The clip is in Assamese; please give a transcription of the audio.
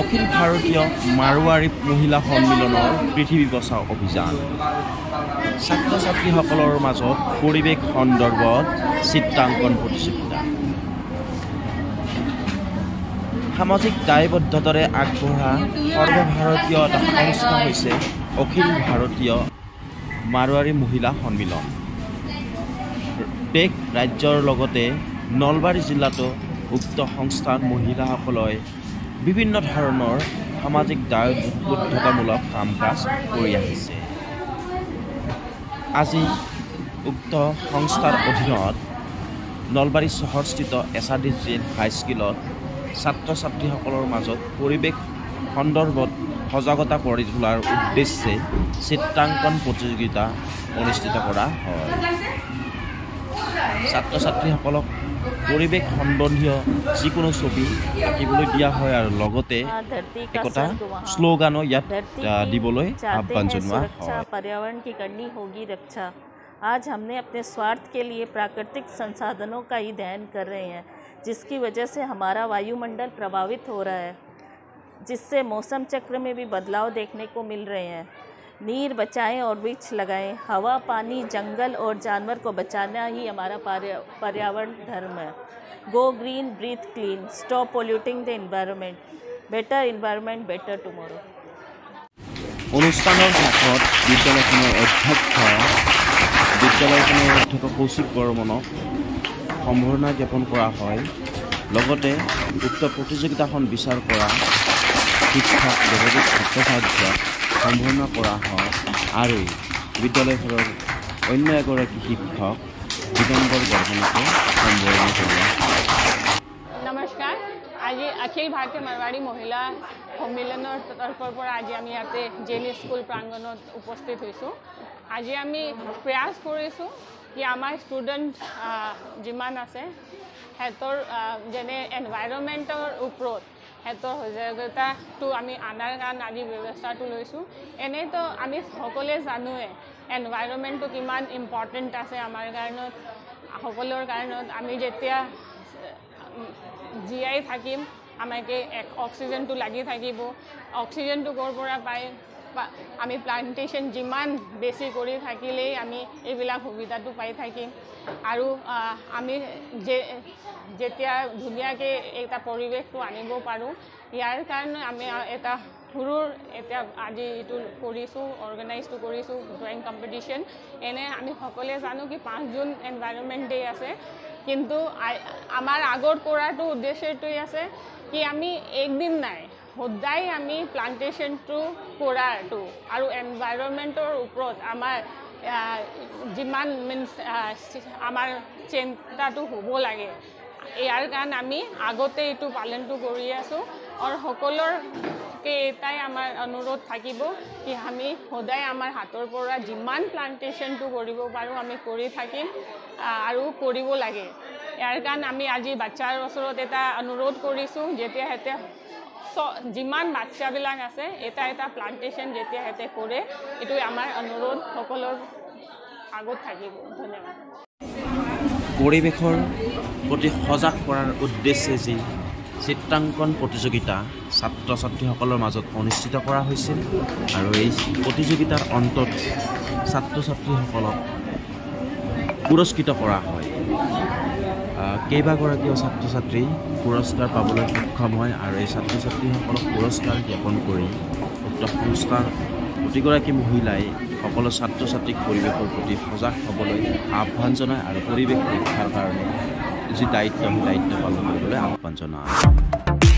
অখিল ভাৰতীয় মাৰোৱাৰী মহিলা সন্মিলনৰ পৃথিৱী বচাও অভিযান। ছাত্ৰ ছাত্ৰীসকলৰ মাজত পৰিৱেশ সন্দৰ্ভত চিত্ৰাংকন প্ৰতিযোগিতা। সামাজিক দায়বদ্ধতাৰে আগবঢ়া সৰ্বভাৰতীয় এটা সংস্থা হৈছে অখিল ভাৰতীয় মাৰোৱাৰী মহিলা সন্মিলন। দেশ ৰাজ্যৰ লগতে নলবাৰী জিলাতো উক্ত সংস্থাৰ মহিলাসকলে বিভিন্ন ধৰণৰ সামাজিক দায়বদ্ধতামূলক কাম কাজ কৰি আহিছে। আজি উক্ত সংস্থাৰ অধীনত নলবাৰী চহৰস্থিত এছ আৰ ডি জি হাইস্কুলত ছাত্ৰ ছাত্ৰীসকলৰ মাজত পৰিৱেশ সন্দৰ্ভত সজাগতা কৰি তোলাৰ উদ্দেশ্যে চিত্ৰাংকন প্ৰতিযোগিতা অনুষ্ঠিত কৰা হয়। ছাত্ৰ ছাত্ৰীসকলক পৰিৱেশ সম্বন্ধীয় যিকোনো ছবি আঁকিবলৈ দিয়া হয় আৰু লগতে একোটা শ্লোগানো ইয়াত আহ, দিবলৈ আহ্বান জনোৱা सुरक्षा হয় पर्यावरण की करनी होगी रक्षा आज हमने अपने स्वार्थ के लिए प्राकृतिक संसाधनों का ही दहन कर रहे हैं जिसकी वजह से हमारा वायुमंडल प्रभावित हो रहा है जिससे मौसम चक्र में भी बदलाव देखने को मिल रहे हैं नीर बचाएं और वृक्ष लगाएं हवा पानी जंगल और जानवर को बचाना ही हमारा पर्या- पर्यावरण धर्म है go green breathe clean stop polluting the environment better environment better tomorrow অনুষ্ঠানৰ শেষত বিদ্যালয়খনৰ অধ্যক্ষ বিদ্যালয়খনৰ অধ্যক্ষ কৌশিক বৰ্মনক সম্বৰ্ধনা জ্ঞাপন কৰা হয় লগতে উক্ত প্ৰতিযোগিতাখন বিচাৰ কৰা শিক্ষক দেৱজিৎ ভট্টাচাৰ্যক সম্বৰ্ধনা কৰা হয় আৰু বিদ্যালয়খনৰ অন্য এগৰাকী শিক্ষক দিগম্বৰ বৰ্মনকো সম্বৰ্ধনা জনোৱা হয়। নমস্কাৰ। আজি অখিল ভাৰতীয় মাৰৱাৰী মহিলা সন্মিলনৰ তৰফৰ পৰা আজি আমি ইয়াতে জেইল স্কুল প্ৰাংগণত উপস্থিত হৈছোঁ। আজি আমি প্ৰয়াস কৰিছোঁ কি আমাৰ ষ্টুডেণ্ট যিমান আছে সিহঁতৰ যেনে এনভাইৰমেণ্টৰ ওপৰত সিহঁতৰ সজাগতাটো আমি অনাৰ কাৰণে আজি ব্যৱস্থাটো লৈছোঁ। এনেইতো আমি সকলোৱে জানোৱে এনভাইৰমেণ্টটো কিমান ইম্পৰ্টেণ্ট আছে আমাৰ কাৰণত সকলোৰ কাৰণত আমি যেতিয়া জীয়াই থাকিম আমাকে এক অক্সিজেনটো লাগি থাকিব। অক্সিজেনটো ক'ৰ পৰা পায়? আমি প্লান্টেশ্যন যিমান বেছি কৰি থাকিলেই আমি এইবিলাক সুবিধাটো পাই থাকিম। আৰু আমি যে যেতিয়া ধুনীয়াকৈ এটা পৰিৱেশটো আনিব পাৰোঁ ইয়াৰ কাৰণে আমি এটা সৰুৰ এতিয়া আজি এইটো কৰিছোঁ অৰ্গেনাইজটো কৰিছোঁ ড্ৰয়িং কম্পিটিশ্যন এনে আমি সকলোৱে জানো কি পাঁচ জুন এনভাইৰনমেণ্ট ডে' আছে কিন্তু আমাৰ আগত কৰাটো উদ্দেশ্যটোৱে আছে কি আমি একদিন নাই সদায় আমি প্লান্টেশ্যনটো কৰাটো আৰু এনভাইৰনমেণ্টৰ ওপৰত আমাৰ যিমান মিনছ আমাৰ চিন্তাটো হ'ব লাগে। ইয়াৰ কাৰণে আমি আগতে এইটো পালনটো কৰি আছোঁ। আৰু সকলোকে এটাই আমাৰ অনুৰোধ থাকিব কি আমি সদায় আমাৰ হাতৰ পৰা যিমান প্লান্টেশ্যনটো কৰিব পাৰোঁ আমি কৰি থাকিম আৰু কৰিব লাগে। ইয়াৰ কাৰণে আমি আজি বাচ্ছাৰ ওচৰত এটা অনুৰোধ কৰিছোঁ যেতিয়া সিহঁতে যিমান বাচ্ছাবিলাক আছে এটা এটা প্লান্টেশ্যন যেতিয়া সিহঁতে কৰে এইটো আমাৰ অনুৰোধ সকলৰ আগত থাকিব। ধন্যবাদ। পৰিৱেশৰ প্ৰতি সজাগ কৰাৰ উদ্দেশ্যে যি চিত্ৰাংকন প্ৰতিযোগিতা ছাত্ৰ ছাত্ৰীসকলৰ মাজত অনুষ্ঠিত কৰা হৈছিল আৰু এই প্ৰতিযোগিতাৰ অন্তত ছাত্ৰ ছাত্ৰীসকলক পুৰস্কৃত কৰা হয়। কেইবাগৰাকীও ছাত্ৰ ছাত্ৰী পুৰস্কাৰ পাবলৈ সক্ষম হয় আৰু এই ছাত্ৰ ছাত্ৰীসকলক পুৰস্কাৰ জ্ঞাপন কৰি উক্ত সংস্থাৰ প্ৰতিগৰাকী মহিলাই সকলো ছাত্ৰ ছাত্ৰীক পৰিৱেশৰ প্ৰতি সজাগ হ'বলৈ আহ্বান জনায় আৰু পৰিৱেশ ৰক্ষাৰ কাৰণে যি দায়িত্ব সেই দায়িত্ব পালন কৰিবলৈ আহ্বান জনায়।